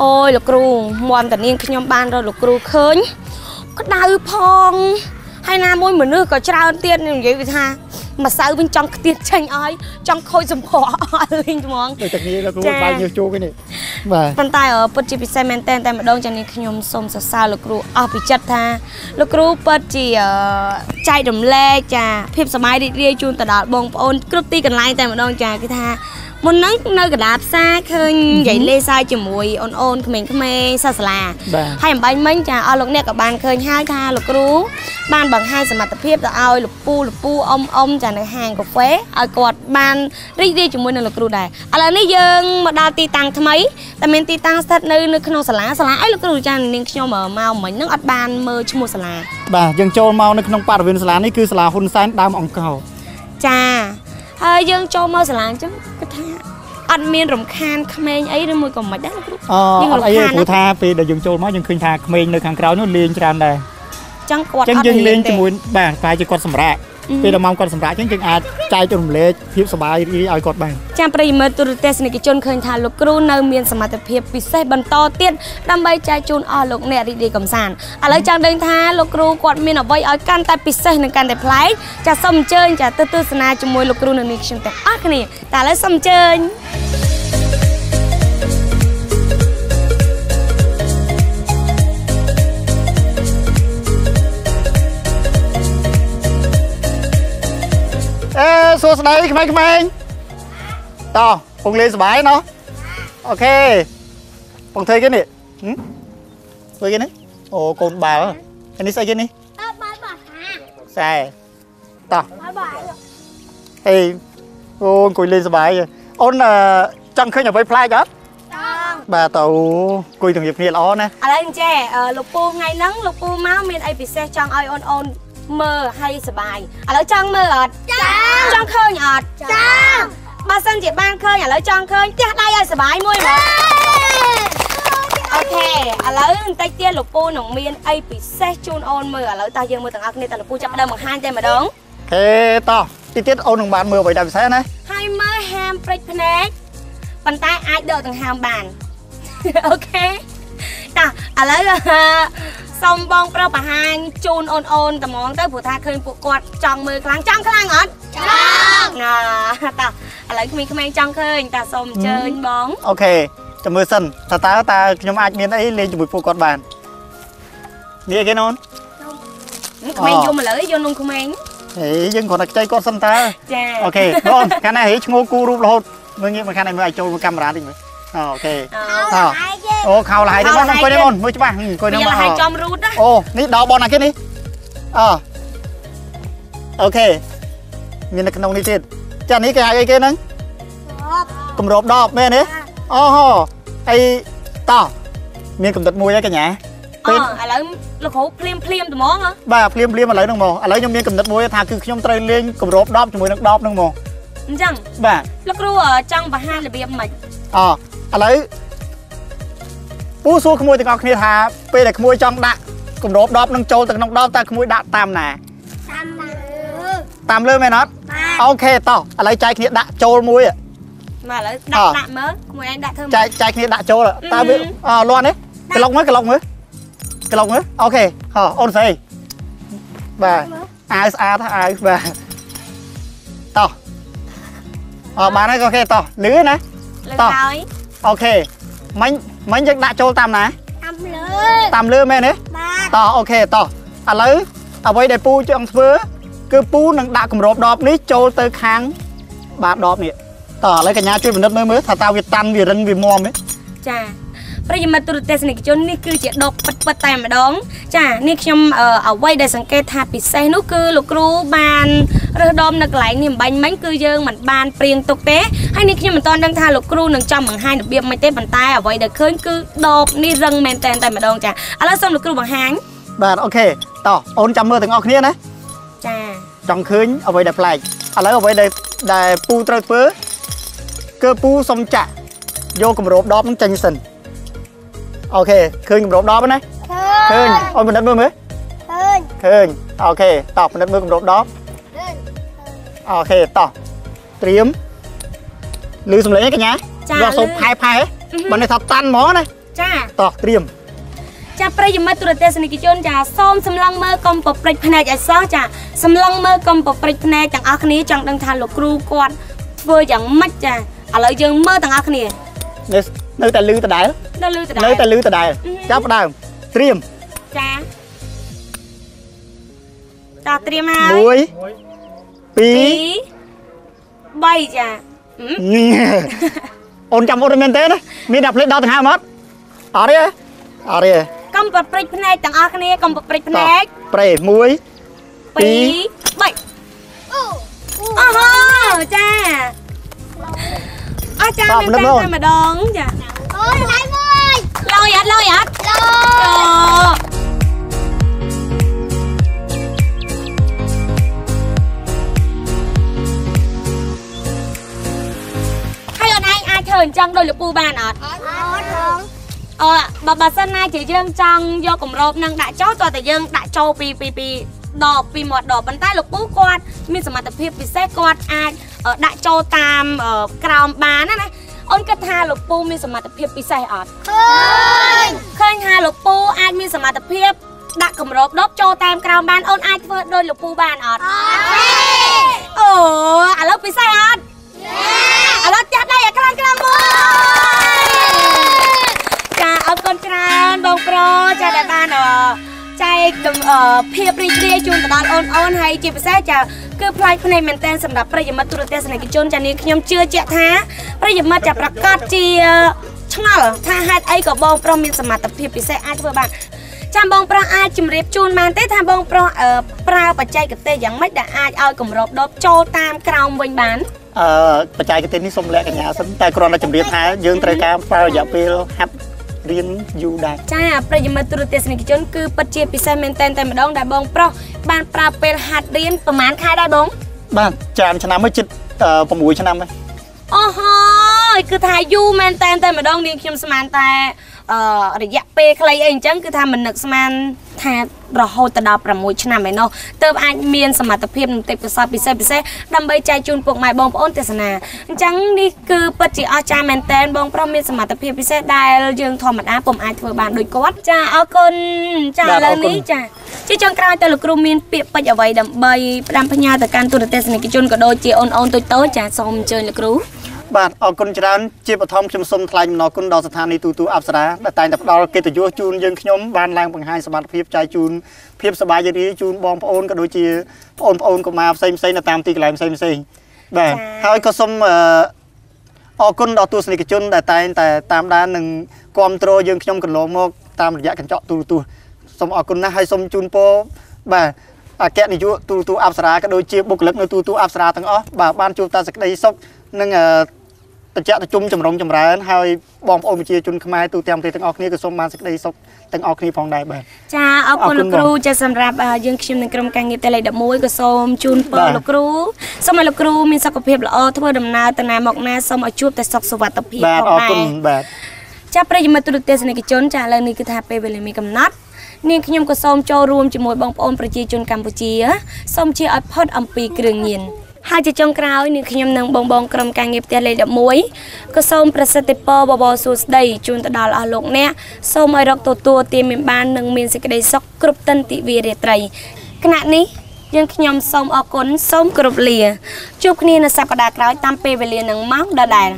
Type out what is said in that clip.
អូយលោកគ្រូមន់តានាងខ្ញុំបានរកលោកគ្រូឃើញក្តៅផងហើយណាមួយមនុស្សក៏ច្រើនទៀតនិយាយវាថាម្សៅវិញចង់ខ្ទាតចេញឲ្យចង់ខូចសម្ផស្សអស់លេងហ្មងដូចតែគ្នាលោកគ្រូចា៎បាយញើសជោគនេះបាទប៉ុន្តែអឺពិតជាពិសេសមែនតើតែម្ដងចានេះខ្ញុំសូមសរសើរលោកគ្រូអស់ពីចិត្តថាលោកគ្រូពិតជាអឺចែករំលែកចាភាពសប្បាយរីករាយជូនទៅដល់បងប្អូនគ្រប់ទីកន្លែងតែម្ដងចាគឺថា មុនហ្នឹងនៅកណ្ដាលផ្សារឃើញនិយាយលេងសើចជាមួយអូនអូនក្មេងៗសិស្សសាលាបាទហើយអំបញ្ញមិញចាអស់លោកអ្នកក៏បានឃើញហើយថាលោកគ្រូបានបង្ហាញសមត្ថភាពទៅឲ្យលោកពូលោកពូអ៊ំអ៊ំចានៅហាងកាហ្វេឲ្យគាត់បានរីករាយជាមួយនឹងលោកគ្រូដែរឥឡូវនេះយើងមកដល់ទីតាំងថ្មីតែមានទីតាំងស្ថិតនៅនៅក្នុងសាលាសាលាអីលោកគ្រូចានាងខ្ញុំមកមិញហ្នឹងអត់បានមើលឈ្មោះសាលាបាទយើងចូលមកនៅក្នុងបរិវេណសាលានេះគឺសាលាហ៊ុនសែនដើមអង្គរចាហើយយើងចូលមកសាលាអញ្ចឹងគាត់ថា អត់មានរំខានក្មេងអីឬមួយក៏មិនដែរលោកគ្រូអឺយើងអត់អីទេរំខានព្រោះថាពេលដែលយើងចូលមកយើងឃើញថាក្មេងនៅខាងក្រៅនោះលេងច្រើនដែរអញ្ចឹងគាត់អញ្ចឹងអត់យើងលេងទេជាមួយបាទប្រហែលជាគាត់សម្រាកអឺ ពេលដល់ម៉ោងគាត់សម្រាកអញ្ចឹងយើងអាចចែករំលែកភាពសប្បាយរីករាយឲ្យគាត់បានចាំប្រិយមិត្តទូរទស្សនិកជនឃើញថាលោកគ្រូនៅមានសមត្ថភាពពិសេសបន្តទៀតដើម្បីចែកជូនអស់លោកអ្នករីករាយកំសាន្តឥឡូវចង់ដឹងថាលោកគ្រូគាត់មានអ្វីឲ្យកាន់តែពិសេសនិងកាន់តែប្លែកចាសសូមអញ្ជើញចាសទៅទស្សនាជាមួយលោកគ្រូនៅនេះខ្ញុំទាំងអស់គ្នាតែឥឡូវសូមអញ្ជើញ សួស្តីក្មេងៗតោះពងលេងសប្បាយណោះអូខេពងធ្វើគេនេះហឹមធ្វើគេនេះអូកូនបាល់អានេះស្អីគេនេះអើបាយបាត់ហាខ្សែតោះបាយបាត់ហេអូអង្គុយលេងសប្បាយអូនអឺចង់ឃើញអ្វីប្លែកអត់ចង់បាទតើអង្គុយទាំងគ្នាគ្នាល្អណាស់ឥឡូវអញ្ចេះអឺលោកពូថ្ងៃហ្នឹងលោកពូមកមានអីពិសេសចង់ឲ្យអូនអូនមើលឲ្យសប្បាយឥឡូវចង់មើលអត់ចង់ចង់ឃើញ អត់ចង់បើសិនជាបានឃើញឥឡូវចង់ឃើញផ្ទះដៃឲ្យសប្បាយមួយហ្មងអូខេឥឡូវបន្តិចទៀតលោកពូនឹងមានអីពិសេសជូនអូនមើលឥឡូវតោះយើងមើលទាំងអស់គ្នាតើលោកពូចាប់ផ្ដើមបង្ហាញតែម្ដងហេតោះទីទៀតអូននឹងបានមើលអ្វីដែលពិសេសណាហើយមើលហាមព្រិចភ្នែកប៉ុន្តែអាចដកដង្ហើមបានអូខេតោះឥឡូវសុំបងប្រុសបង្ហាញជូនអូនអូនត្មងទៅព្រោះថាឃើញពួកគាត់ចង់មើលខ្លាំងចង់ខ្លាំងអត់ ចង់ណាតោះឥឡូវក្មេងៗចង់ឃើញតើសូមអញ្ជើញបងអូខេចាំមើលសិនតើតើតើខ្ញុំអាចមានអីលេងជាមួយពួកគាត់បាននេះអីគេអូនក្មេងយំឥឡូវយំនំក្មេងហេយើងគ្រាន់តែខ្ចីគាត់សិនតើចាអូខេបងខាងណាហេឈ្មោះគូរូបរហូតមើលងាកមកខាងណាមើលឲ្យចូលមកកាមេរ៉ាតិចមើលអូខេអូអោហើយគេអូខោលហើយទៅបងអង្គុយនេះអូនមើលច្បាស់អង្គុយវានេះមកលហើយចំរូតណាអូនេះដល់បងណាគេនេះអអូខេ មាននៅក្នុងនេះទៀតចានេះគេហៅអីគេហ្នឹងអបគម្រប10មែនទេអូហូអីតោះមានកំណត់មួយហើយកញ្ញាអពេលឥឡូវលោកគ្រូភ្លាមភ្លាមត្មងហ៎បាទភ្លាមភ្លាមឥឡូវហ្នឹងមកឥឡូវខ្ញុំមានកំណត់មួយថាគឺខ្ញុំត្រូវលេងគម្រប10ជាមួយនឹង10ហ្នឹងមកអញ្ចឹងបាទលោកគ្រូអឺចង់បង្ហាញរបៀបម៉េចអឥឡូវពូសួរក្មួយទាំងអស់គ្នាថាពេលដែលក្មួយចង់ដាក់គម្រប10នឹងចូលទៅក្នុង10តើក្មួយដាក់តាមណាតាមលើតាមលើមែនអត់បាទ អូខេតោះឥឡូវចែកគ្នាដាក់ចូលមួយមកឥឡូវអ่าដាក់ដាក់មើលមួយឯងដាក់ធ្វើមើចែលកចែកគ្នាដាក់ចូលតើវាអឺអលាន់ទេក្លុកមើលក្លុកមើលក្លុកមើលអូខេហ៎អូនស្អីបាទអាវស្អាតអាវបាទតោះអបានហើយអូខេតោះលឺណាលើតោះហើយអូខេមិញមិញយើងដាក់ចូលតាមណាតាមលើតាមលើមែនទេបាទតោះអូខេតោះឥឡូវអ្វីដែលពូចង់ធ្វើ គឺពូនឹងដាក់គម្របដបនេះចូលទៅខាងបាតដបនេះតោះឥឡូវកញ្ញាជួយពិនិត្យមើលមើលថាតើវាតាន់វារឹងវាមាំទេចាប្រិយមិត្តទូរទស្សនិកជននេះគឺជាដបពិតពិតតែម្ដង ចានេះខ្ញុំអឺអ្វីដែលសង្កេតថាពិសេសនោះគឺលោកគ្រូបានរើសដមនៅកន្លែងនេះអំបញ្ញមិញគឺយើងមិនបានព្រៀងទុកទេហើយនេះខ្ញុំមិនទាន់ដឹងថាលោកគ្រូនឹងចង់បង្ហាញរបៀបមិនទេប៉ុន្តែអ្វីដែលឃើញគឺដបនេះរឹងមែនតែនតែម្ដងចាឥឡូវសូមលោកគ្រូបង្ហាញបាទអូខេតោះអូនចាំមើលទាំងអស់គ្នាណា ចាចង់ឃើញអ្វីដែលប្លែកឥឡូវអ្វីដែលដែលពូត្រូវធ្វើគឺពូសុំចាក់យកគម្របដបនឹងចេញសិនអូខេឃើញគម្របដបណាឃើញអូនពិនិត្យមើលមើលឃើញឃើញអូខេតោះពិនិត្យមើលគម្របដបឃើញអូខេតោះត្រៀមឮសំឡេងឯងកញ្ញាចាយកសូមឮផែផែបើនេះថាតាន់ហ្មងណាចចាតោះត្រៀម ចាប្រិយមិត្តទូរទស្សនិកជនចាសូមសម្លឹងមើលកុំប្រព្រឹត្តភ្នែកឲ្យសោះចាសម្លឹងមើលកុំប្រព្រឹត្តភ្នែកទាំងអស់គ្នាចង់ដឹងថាលោកគ្រូគាត់ធ្វើយ៉ាងម៉េចចាឥឡូវយើងមើលទាំងអស់គ្នានៅនៅតែលឺដដែលដល់លឺតដែរនៅតែលឺដដែលចាប់ផ្ដើមត្រៀមចាចាត្រៀមហើយ1 2 2 3ចាហឹមអូនចាំអូនមែនទេណាមានតែផ្លេចដល់ដង្ហើមអត់អត់ទេអត់ទេ កុំប្រព្រឹត្តភ្នែកទាំងអស់គ្នាកុំប្រព្រឹត្តភ្នែកប្រេ1 2 3អូអូអូហូចាអស់ចាមែនទេតែម្ដងចាអូយឡៃមួយឡយអត់ឡយអត់ឡូអូហើយអូនឯងអាចធ្វើអញ្ចឹងដោយលោកពូបានអត់អត់អត់ឡង អឺបើបើសិនណាជាយើងចង់យកគម្របនឹងដាក់ចូលតោះតែយើងដាក់ចូលពីពីពីដបពីមាត់ដបប៉ុន្តែលោកពូគាត់មានសមត្ថភាពពិសេសគាត់អាចអឺដាក់ចូលតាមអឺក្រោមបានណាណាអូនគិតថាលោកពូមានសមត្ថភាពពិសេសអត់ឃើញឃើញថាលោកពូអាចមានសមត្ថភាពដាក់គម្របដបចូលតាមក្រោមបានអូនអាចធ្វើដោយលោកពូបានអត់អត់ទេអូឥឡូវពិសេសអត់ ភាពរីករាយជូនទៅដល់អូនអូនហើយជាពិសេសចាគឺផ្លាច់ភ្នែកមែនទែនសម្រាប់ប្រិយមិត្តទូរទស្សនិកជនចានាងខ្ញុំជឿជាក់ថាប្រិយមិត្តចាប្រកាសជាឆ្ងល់ថាហេតុអីក៏បងប្រុសមានសមត្ថភាពពិសេសអាចធ្វើបានចាំបងប្រុសអាចជម្រាបជូនបានទេថាបងប្រុសអឺប្រើបច្ចេកទេសយ៉ាងម៉េចដែលអាចឲ្យគម្របដបចូលតាមក្រោមវិញបានអឺបច្ចេកទេសនេះសូមលក្ខកញ្ញាសិនតែគ្រាន់តែជម្រាបថាយើងត្រូវការប្រើរយៈពេលហាត់ រៀនយូរដែរចាប្រិយមិត្តទូរទស្សនិកជនគឺពិតជាពិសេសមែនតែនតែម្ដងដែលបងប្រុសបានប្រើពេលហាត់រៀនប្រហែលខែដែរបង បាទច្រើនឆ្នាំហើយជិត6ឆ្នាំហើយអូហើយគឺថាយូរមែនតែនតែម្ដងនាងខ្ញុំស្មានតែអឺរយៈពេលខ្លីអីអញ្ចឹងគឺថាមិននឹកស្មានថា រហូតទៅដល់6ឆ្នាំឯណោះទើបអាចមានសមត្ថភាពនឹងទេពកោសល្យពិសេសពិសេសដើម្បីចែកជូនពុកម៉ែបងប្អូនទេសនាអញ្ចឹងនេះគឺពិតជាអស្ចារ្យមែនតែនបងប្រុសមានសមត្ថភាពពិសេសដែលយើងធម្មតាពុំអាចធ្វើបានដូចគាត់ចាអរគុណចាឥឡូវនេះចាជាចុងក្រោយតើលោកគ្រូមានពាក្យពេចន៍អ្វីដើម្បីផ្ដាំផ្ញើទៅកាន់ទូរទស្សនិកជនក៏ដូចជាអូនអូនតូចៗចាសូមអញ្ជើញលោកគ្រូ បាទអរគុណច្រើនជាបឋមខ្ញុំសូមថ្លែងអំណរគុណដល់ស្ថានីយ៍ទូទូអប្សរាដែលតែងតែផ្ដល់កិត្តិយសជូនយើងខ្ញុំបានឡើងបង្ហាញសមត្ថភាពចែកជូនភាពសប្បាយរីករាយជូនបងប្អូនក៏ដូចជាបងប្អូនកុមារផ្សេងផ្សេងៗនៅតាមទីកន្លែងផ្សេងផ្សេងៗបាទហើយក៏សូមអឺអរគុណដល់ទស្សនិកជនដែលតែងតែតាមដាននិងគ្រប់គ្រងយើងខ្ញុំកន្លងមកតាមរយៈកញ្ចក់ទូរទស្សន៍សូមអរគុណណាស់ហើយសូមជូនពរបាទអគ្គនាយកទូរទស្សន៍អប្សរាក៏ដូចជាបុគ្គលិកនៅទូរទស្សន៍អប្សរាទាំងអស់បាទបានជួបតែសេចក្តីសុខនិង អឺតជាក់តជុំចម្រុងចម្រើនហើយបងប្អូនប្រជាជនខ្មែរទូទាំងប្រទេសទាំងអស់គ្នាក៏សូមបានសេចក្តីសុខទាំងអស់គ្នាផងដែរបាទចាអរគុណអរគុលោកណគ្រូបងចាសម្រាប់អឺយើងខ្ញុំនឹងក្រុមការងារតេលេ11ក៏សូមជូនពបារទលោកគ្រូសូមឲ្យលោកគ្រូមានសុខភាពល្អធ្វើដំណើរទៅណាមកណាសូមឲ្យជួបតែសុខសុវត្ថិភាពបាទផងអរដែគុណរបាទចាប្រិយមិត្តទូរទស្សនិកជនចាឥឡូវនេះគឺថាពេលវេលាមានកំណត់នាងខ្ញុំក៏សូមចូលរួមជាមួយបងប្អូនប្រជាជនកម្ពុជាសូមជាឲ្យផុតអំពីគ្រឿងញៀន ហើយជាចុងក្រោយនាងខ្ញុំនិងបងបងក្រុមការងារផ្ទះលេខ11ក៏សូមប្រសិទ្ធពរបបរសួស្តីជូនទៅដល់អស់លោកអ្នកសូមឲ្យរកទទួលទានមានបាននិងមានសេចក្តីសុខគ្រប់ទិនទិវារាត្រីគណៈនេះយើងខ្ញុំសូមអរគុណសូមគោរពលាជួបគ្នានៅសប្តាហ៍ក្រោយតាមពេលវេលានឹងម៉ោងដដែល